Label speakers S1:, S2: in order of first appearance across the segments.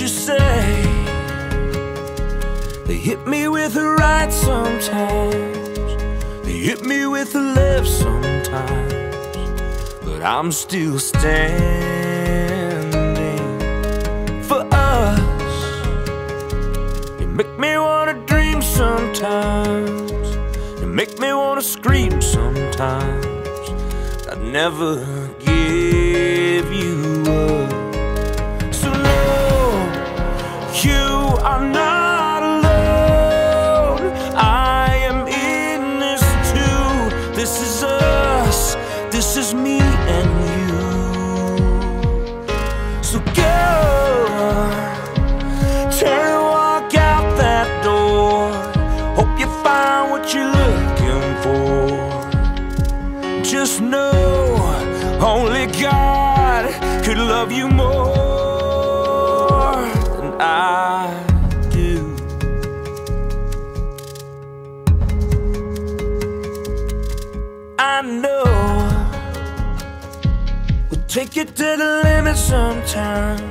S1: you say? They hit me with the right sometimes. They hit me with the left sometimes. But I'm still standing For us. You make me wanna dream sometimes. You make me wanna scream sometimes. I'd never give you us. This is me and you. So go, turn and walk out that door. Hope you find what you're looking for. Just know only God could love you more than I do. I know take it to the limit sometimes.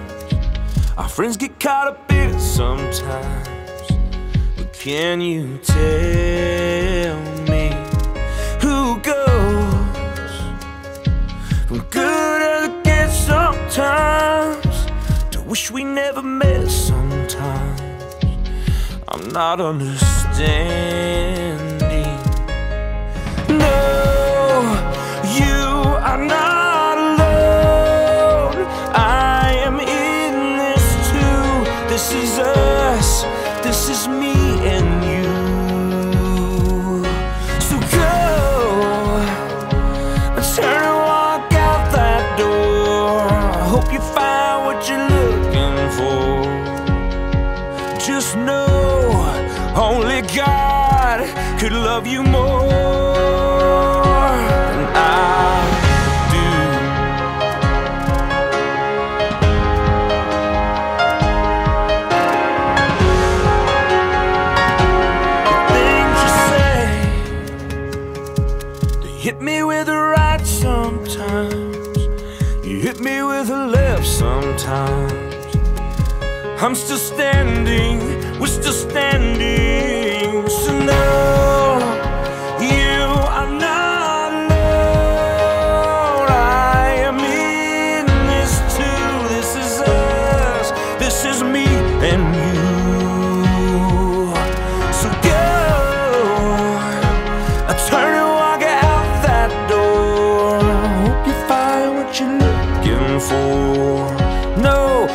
S1: Our friends get caught up in it sometimes. But can you tell me who goes from good it gets sometimes to wish we never met sometimes? I'm not understanding. This is us. This is me and you. So go, turn and walk out that door. I hope you find what you're looking for. Just know only God could love you more sometimes. You hit me with a left sometimes. I'm still standing, we're still standing. So for. No,